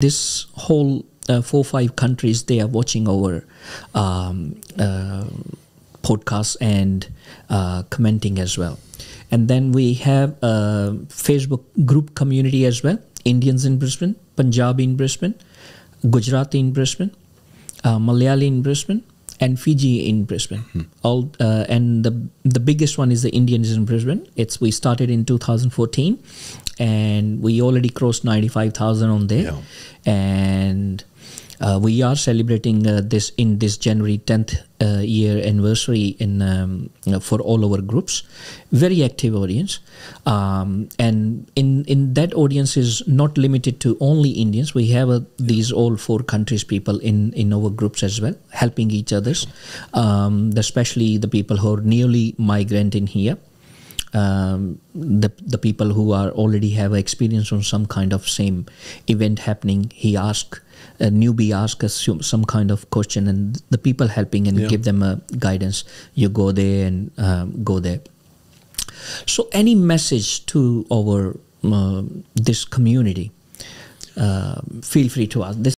this whole uh, four five countries they are watching our um, uh, podcasts and uh, commenting as well. And then we have a facebook group community as well. Indians in brisbane punjabi in brisbane gujarati in brisbane uh, malayali in brisbane and Fiji in Brisbane. Mm-hmm. All uh, and the the biggest one is the Indians in Brisbane. It's we started in 2014, and we already crossed 95,000 on there, yeah. and uh, we are celebrating uh, this in this January 10th uh, year anniversary in um, for all our groups. Very active audience, um, and in in that audience is not limited to only Indians. We have uh, these all four countries people in in our groups as well, helping each others, um, especially the people who are newly migrant in here. Um, the the people who are already have experience on some kind of same event happening. He ask a newbie ask us some kind of question and the people helping and yeah. give them a guidance you go there and um, go there so any message to our uh, this community uh, feel free to ask this